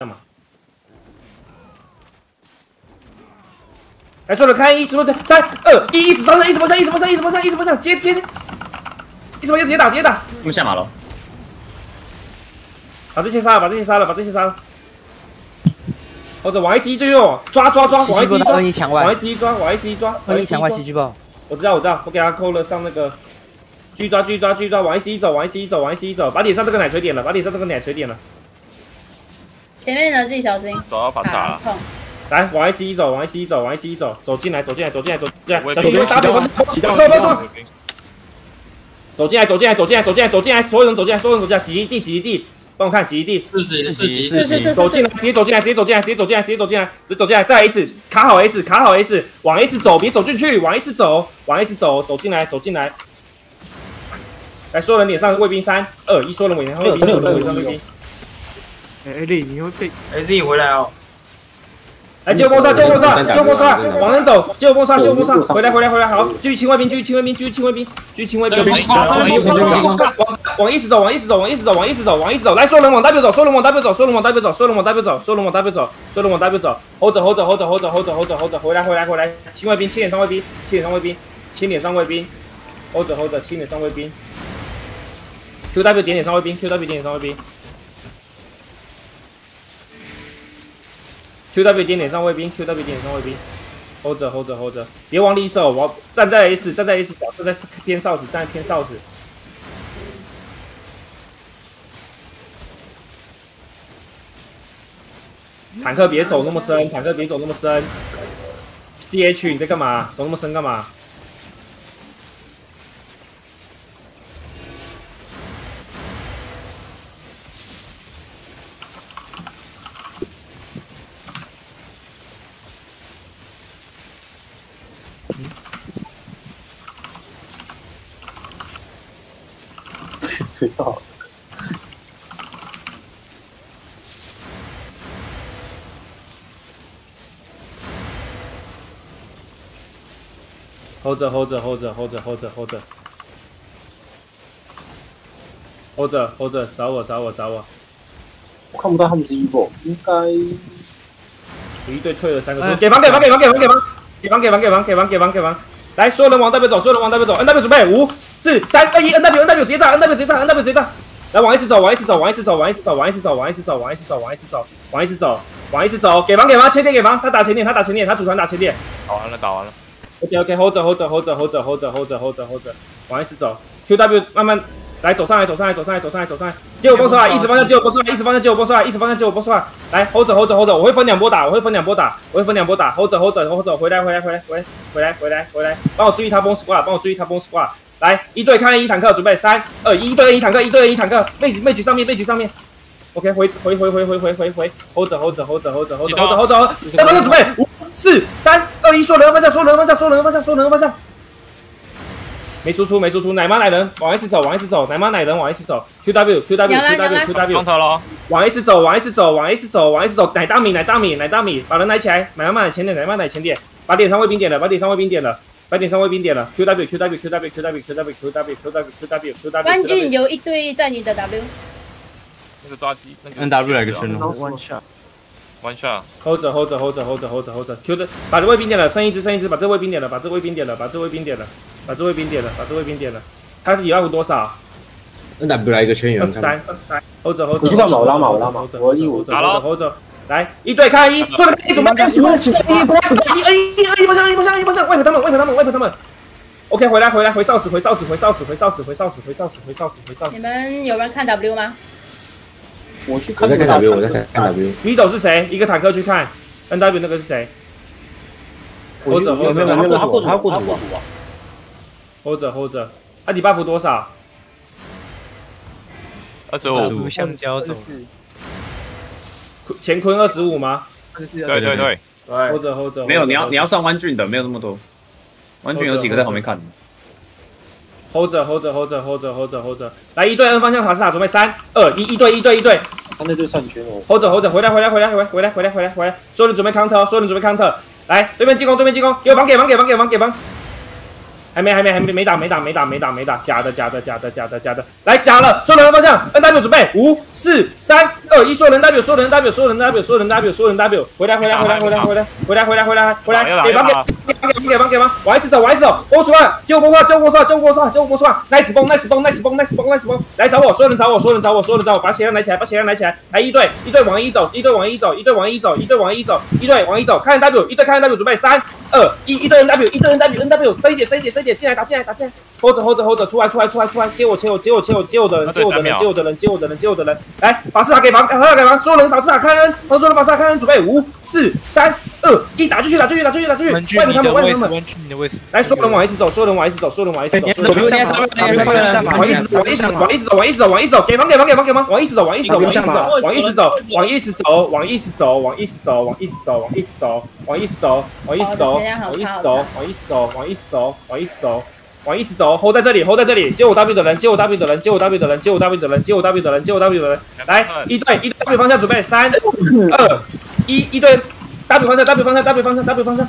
干嘛？来，所有人开一，准备三二一，意识方向，意识方向，意识方向，意识方向，意识方向，接接接，意识方向直接打，直接打，他们下马了，把这些杀了，把这些杀了，把这些杀了。或者往 S 一追哦，抓抓抓，往 S 一抓，二一墙外。往 S 一抓，往 S 一抓，二一抢外喜剧报，我知道，我知道，我给他扣了上那个，继续抓，继续抓，继续抓，往 S 一走，往 S 一走，往 S 一走，把脸上这个奶锤点了，把脸上这个奶锤点了，前面的自己小心。走到反塔了，来往 S 一走，往 S 一走，往 S 一走，走进来，走进来，走进来，走进来，小心别打别方向，起到走走走，走进来，走进来，走进来，走进来，走进来，所有人走进来，所有人走进来，几地几地，帮我看几地，四级四级是是是走进来，直接走进来，直接走进来，直接走进来，直接走进来，直接走进来，再来 S 卡好 S 卡好 S，往 S 走，别走进去，往 S 走，往 S 走，走进来，走进来。来，所有人脸上卫兵，三二一，所有人脸上卫兵，所有人脸上卫兵。哎，艾丽，你会被哎，自己回来哦。来，救波杀，救波杀，救波杀，往前走，救波杀，救波杀，回来，回来，回来，好，继续清卫兵，继续清卫兵，继续清卫兵，继续清卫兵。往一直走，往一直走，往一直走，往一直走，往一直走。来，所有人往 W 走，所有人往 W 走，所有人往 W 走，所有人往 W 走，所有人往 W 走，所有人往 W 走。，hold 着，hold 着，hold 着，hold 着，hold 着，hold 着，回来，回来，回来，清卫兵，清点上卫兵，清点上卫兵，清脸上卫兵，hold 着，hold 着，清点上卫兵。QW 点点上卫兵，QW 点点上卫兵。QW 点点上卫兵，QW 点点上卫兵，hold 着 hold 着 hold 着，别往里走，我站在 S，站在 S 角，站在偏哨子，站在偏哨子。坦克别走那么深，坦克别走那么深。CH 你在干嘛？走那么深干嘛？知道？hold 着 hold 着 hold 着 hold 着 hold 着 hold 着 hold 着 hold 着，找我找我找我，我看不到他们是 EVO，应该有一队退了三个，给房给房给房给房给房给房给房给房给房给房给房，来，所有人往那边走，所有人往那边走，N W 准备，五四三二一，N W N W 直接炸，N W 直接炸，N W 直接炸，来往 S 走，往 S 走，往 S 走，往 S 走，往 S 走，往 S 走，往 S 走，往 S 走，往 S 走，往 S 走，给房给房，前点给房，他打前点，他打前点，他组团打前点。打完了，打完了，OK OK，hold 着 hold 着 hold 着 hold 着 hold 着 hold 着 hold 着 hold 着，往 S 走，QW 慢慢来走上来走上来走上来走上来走上来，接我波出来，一直方向接我波出来，一直方向接我波出来，一直方向接我波出来，来 hold 着 hold 着 hold 着，我会分两波打，我会分两波打，我会分两波打，hold 着 hold 着 hold 着，回来回来回来回来回来回来回来，帮我注意他崩 squad，帮我注意他崩 squad，来一队看一坦克，准备三二一，一队一坦克，一队一坦克，妹子妹子上面妹子上面。OK，回回回回回回回回，hold 着 hold 着 hold 着 hold 着 hold 着 hold 着 hold 着，那方向准备五四三二一，所有人方向，所有人方向，所有人方向，所有人方向。没输出，没输出，奶妈奶人往 S 走，往 S 走，奶妈奶人往 S 走，QW QW 摇篮摇 QW 篮 QW 中特喽，往 S 走，往 S 走，往 S 走，往 S 走，奶大米，奶大米，奶大米，把人奶起来，奶妈奶前点，奶妈奶前点，把点上卫兵点了，把点上卫兵点了，把点上卫兵点了，QW QW QW QW QW QW QW QW QW 关俊有一堆在你的 W，那个抓鸡，那个 N W 来个圈然后哦，one shot，，one shot，hold 着 hold 着 hold 着 hold 着 hold 着 hold 着，Q 的把这卫兵点了，剩一只剩一只，把这卫兵点了，把这卫兵点了，把这卫兵点了，把这位兵点了，把这位兵点了，他的礼拜服多少？N W 来一个圈，有？三，二十三，hold 着 hold 着，我去干嘛我拉嘛我拉嘛 hold 着我一五 hold 着 hold 着，来一队看一，所有人一组吗？一组，一二一二一方向一方向一方向，外婆他们外婆他们外婆他们。OK，回来回来回少死回少死回少死回少死回少死回少死回少死回少死你。们有人看 W 吗？我去看 W，我在看 W。Vido 是谁？一个坦克去看，NW 那个是谁着 hold 着他过他过他过他图啊，Hold 着 Hold 着，阿迪 buff 多少？二十五香蕉总。乾坤二十五吗？对对对。Hold 着 Hold 着。没有，你要你要算弯俊的，没有那么多。弯俊有几个在旁边看？Hold 着 Hold 着 Hold 着 Hold 着 Hold 着 Hold 着，来一队摁方向塔斯塔准备三二一，一队一队一队。他那队上全哦。Hold 着 Hold 着，回来回来回来回回来回来回来回来，所有人准备 counter，所有人准备 counter，来，对面进攻对面进攻，给我防给我防给房防给房。还没还没还没没打没打没打没打没打，假的假的假的假的假的，来假了，所有人方向，N W 准备，五四三二一，所有人 W，所有人 W，所有人 W，所有人 W，所有人 W，回来回来回来回来回来回来回来回来回来，给帮给给帮给帮给帮给帮，往 S 走往 S 走，波斯万，救波斯万救波斯万救波斯万救波斯万，nice 崩 nice 崩 nice 崩 nice 崩 nice 崩，来找我，所有人找我，所有人找我，所有人找我，把血量来起来，把血量来起来，来一队一队往一走，一队往一走，一队往一走，一队往一走，一队往一走，看 W，一队看 W 准备三二一，一堆 N W，一堆 N W N W，深一点深一点深一点，进来打进来打进来。hold 着 hold 着 hold 着，出来出来出来出来，接我接我接我接我接我的人，接我的人接我的人接我的人接我的人，来法师塔给房，法师塔给房，所有人法师塔开恩，所有人法师塔开恩，准备五四三二一，打进去打进去打进去打进去，外面他们外面他们，你的位置，来所有人往 S 走，所有人往 S 走，所有人往 S 走，往 S 走往 S 走往 S 走往 S 走往 S 走往 S 走，往 S 走往 S 走往 S 走往 S 走往 S 走往 S 走往 S 走往 S 走往 S 走往 S 走往 S 走往 S 走往 S 走往 S 走往 S 走。往一直走，hold 在这里，hold 在这里，接我 W 的人，接我 W 的人，接我 W 的人，接我 W 的人，接我 W 的人，接我 W 的人，来一队一队 W 方向准备，三二一，一队 W 方向 W 方向 W 方向 W 方向，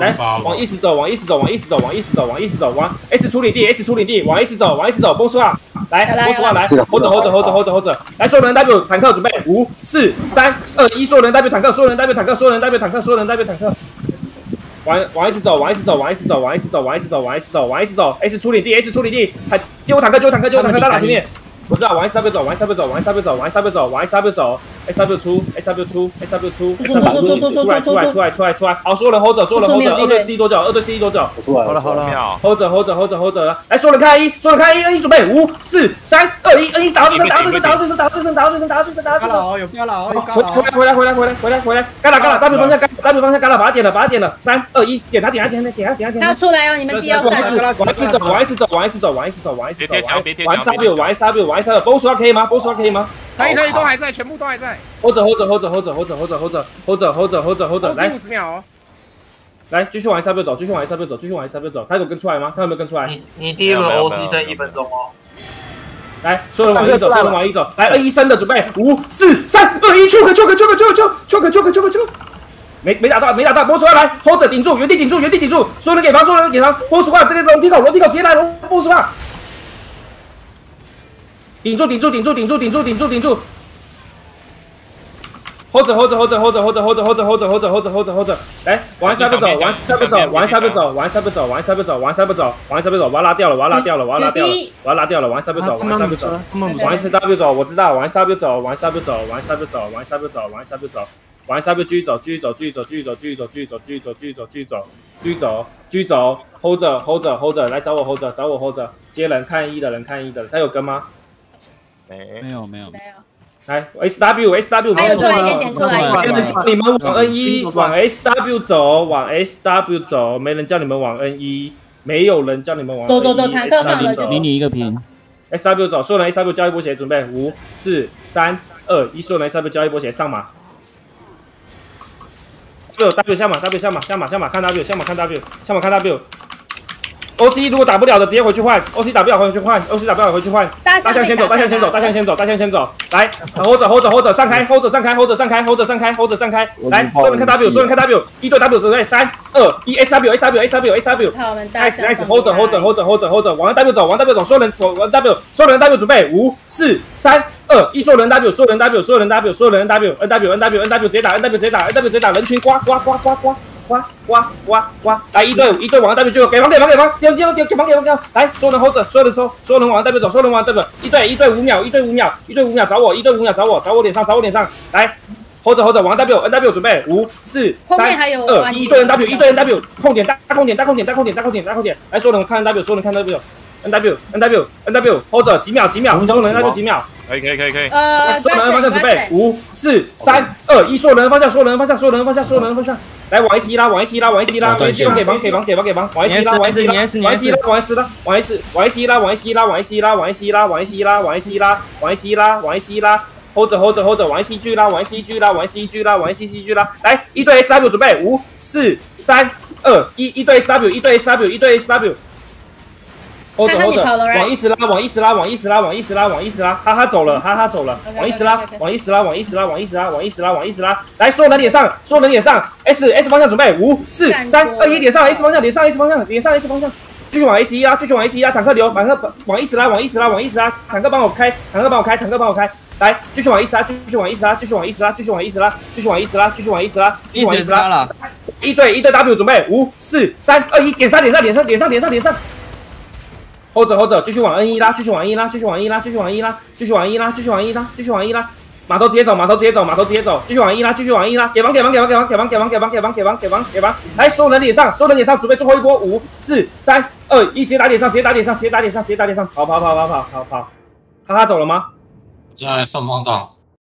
来往一直走，往一直走，往一直走，往一直走，往一直走，往 S 处理地，S 处理地，往 S 走，往 S 走，波斯瓦，来波斯瓦来，hold 着 hold 着 hold 着 hold 着 hold 着，来所有人 W 坦克准备，五四三二一，所有人 W 坦克，所有人 W 坦克，所有人 W 坦克，所有人 W 坦克。往往 S 走，往 S 走，往 S 走，往 S 走，往 S 走，往 S 走，往 S 走，S 处理地，S 处理地，他救我坦克，救我坦克，救我坦克，大打前面。我知道，往 S W 走，往 S W 走，往 S W 走，往 S W 走，往 S W 走，S W 出，S W 出，S W 出，出出出出出出来出来出来出来出来，好，所有人 hold 着，所有人 hold 着，二对 C 多久？二对 C 多久？好了好了，hold 着 hold 着 hold 着 hold 着，来，所有人看一，所有人看一，N 一准备，五四三二一，N 一打到最深，打到最深，打到最深，打到最深，打到最深，打到最深，打到最深。有标了哦，有回回来回来回来回来回来，干了干了，W 方向干，W 方向干了，把它点了，把它点了，三二一，点它点它点它点它点它点它。他出来哦，你们自己要往 S 往 S 走，往 S 走，往 S 走，往 S 走，往 S 走，往 S W，往 S W，往 S W，波叔可以吗？波叔可以吗？可以可以，都还在，全部都还在。hold 着 hold 着 hold 着 hold 着 hold 着 hold 着 hold 着 hold 着 hold 着 hold 着 hold 着，来五十秒哦。来继续往 S W 走，继续往 S W 走，继续往 S W 走，他有跟出来吗？他有没有跟出来？你你第一轮 OC 剩一分钟哦。来，所有人往一走，所有人往一走，来二一三的准备，五四三二一，choke choke choke choke choke choke choke choke choke，没没打到，没打到，波斯来，hold 着顶住，原地顶住，原地顶住，所有人给防，所有人给防，波斯话这个楼梯口，楼梯口直接来龙，波斯话，顶住顶住顶住顶住顶住顶住顶住。hold 着 hold 着 hold 着 hold 着 hold 着 hold 着 hold 着 hold 着 hold 着 hold 着 hold 着 hold 着，来往下不走，往下不走，往下不走，往下不走，往下不走，往下不走，往下不走，我要拉掉了，我要拉掉了，我要拉掉了，我要拉掉了，往下不走，往下不走，往 S W 走，我知道，往 S W 走，往 S W 走，往 S W 走，往 S W 走，往 S W 走，往 S W 继续走，继续走，继续走，继续走，继续走，继续走，继续走，继续走，继续走，继续走，继续走，hold 着 hold 着 hold 着，来找我 hold 着，找我 hold 着，接人看一的人看一的，他有跟吗？没没有没有，没有。来 S W S W，还有出来一点点，出来一点点。你们往 N 一往 S W 走，往 S W 走，没人叫你们往 N 一，没有人叫你们往走走走，坦克上了就。给你一个平。S W 走，所有人 S W 交一波血，准备五四三二一，所有人 S W 交一波血，上马。六 W 下马，W 下马，下马下马看 W，下马看 W，下马看 W。O C 如果打不了的，直接回去换。O C 打不了回去换，O C 打不了回去换。大象先走，大象先走，大象先走，大象先走。来，hold 着 hold 着 hold 着，上开，hold 着散开，hold 着散开，hold 着散开，hold 着散开。来，所有人看 W，所有人看 W，一对 W 准备三二一，S W S W S W S W。好，我们大 nice nice，hold 着 hold 着 hold 着 hold 着 hold 着，往 W 走，往 W 走，所有人走，往 W，所有人 W 准备五四三二一，所有人 W，所有人 W，所有人 W，所有人 W N W N W N W 直接打 N W 直接打 N W 直接打人群，刮刮刮刮刮。哇哇哇哇！来一队一队往 W 就给防给防给防，给给给给防给防给防！来，所有人 hold 着，所有人收，所有人往 W 走，所有人往 W，一队一队五秒，一队五秒，一队五秒找我，一队五秒找我，找我脸上，找我脸上，来，hold 着 hold 着往 W N W 准备五四三二一，对 N W 一队 N W 控点大控点大控点大控点大控点大控点，来，所有人看 N W，所有人看 N W N W N W N W hold 着几秒几秒，所有人 N W 几秒，可以可以可以可以。呃，所有人方向准备，五四三二一，所有人方向，所有人方向，所有人方向，所有人方向，来往 S 一拉，往 S 一拉，往 S 一拉，往 S 给防给防给防给防，往 S 一拉，往 S 一拉，往 S 一拉，往 S 拉，往 S 往 S 一拉，往 S 一拉，往 S 一拉，往 S 一拉，往 S 一拉，往 S 一拉，往 S 一拉，往 S 一拉，hold 着 hold 着 hold 着，往 S 一继续拉，往 S 一继续拉，往 S 一继续拉，往 S 一继续拉，来一对 S W 准备，五四三二一，一对 S W，一对 S W，一对 S W。Hold 着 hold 着，往一直拉，往一直拉，往一直拉，往一直拉，往一直拉，哈哈走了，哈哈走了，往一直拉，往一直拉，往一直拉，往一直拉，往一直拉，往一直拉，来，所有人脸上，所有人脸上，S S 方向准备，五四三二一，脸上 S 方向，脸上 S 方向，脸上 S 方向。继续往十一拉，继续往十一拉，坦克流，坦克往一直拉，往一直拉，往一直拉，坦克帮我开，坦克帮我开，坦克帮我开，来，继续往一直拉，继续往一直拉，继续往一直拉，继续往一直拉，继续往一直拉，继续往一直拉，继续往一直拉了，一对一对 W 准备，五四三二一，点上点上点上点上点上点上。Hold 着 hold 着，继续往 N 一拉，继续往 N 一拉，继续往 N 一拉，继续往 N 一拉，继续往 N 一拉，继续往 N 一拉，继续往 N 一拉，码头直接走，码头直接走，码头直接走，继续往 N 一拉，继续往 N 一拉，给王给王给王给王给王给王给王给王给王给王给王，来，所有人脸上，所有人脸上，准备最后一波，五四三二一，直接打脸上，直接打脸上，直接打脸上，直接打脸上，跑跑跑跑跑跑跑，哈哈走了吗？在上方站，